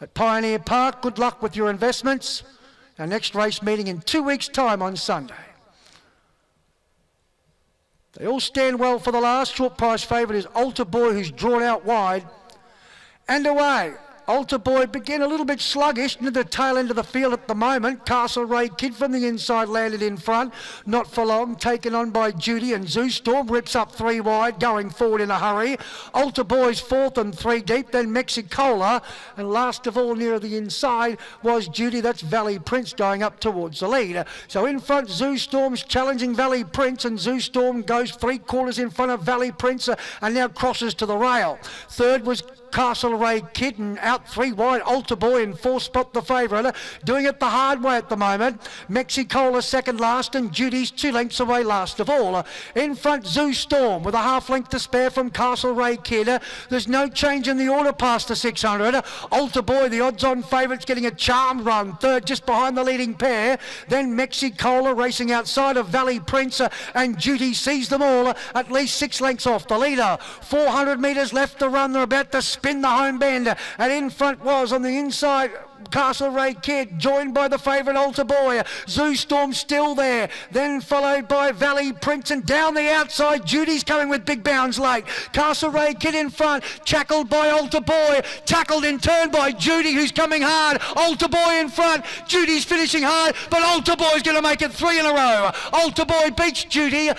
at Pioneer Park. Good luck with your investments. Our next race meeting in two weeks' time on Sunday. They all stand well for the last. Short price favourite is Altar Boy, who's drawn out wide. And away. Altar Boy began a little bit sluggish near the tail end of the field at the moment. Castlereagh Kid from the inside landed in front. Not for long, taken on by Judy and Zoo Storm rips up three wide, going forward in a hurry. Altar Boy's fourth and three deep, then Mexicola. And last of all, near the inside was Judy. That's Valley Prince going up towards the lead. So in front, Zoo Storm's challenging Valley Prince, and Zoo Storm goes three quarters in front of Valley Prince uh, and now crosses to the rail. Third was Castlereagh Kid and out three wide. Altar Boy in four spot the favourite. Doing it the hard way at the moment. Mexicola second last and Judy's two lengths away last of all. In front Zoo Storm with a half length to spare from Castlereagh Kid. There's no change in the order past the 600. Altar Boy, the odds on favourite's getting a charm run. Third just behind the leading pair. Then Mexicola racing outside of Valley Prince uh, and Judy sees them all uh, at least six lengths off the leader. 400 metres left to run. They're about to spin the home bend. And in front was on the inside Castlereagh Kid, joined by the favourite Altar Boy. Zoo Storm still there. Then followed by Valley Prince and down the outside. Judy's coming with big bounds late. Castlereagh Kid in front, tackled by Altar Boy. Tackled in turn by Judy, who's coming hard. Altar Boy in front. Judy's finishing hard, but Altar Boy's going to make it three in a row. Altar Boy beats Judy.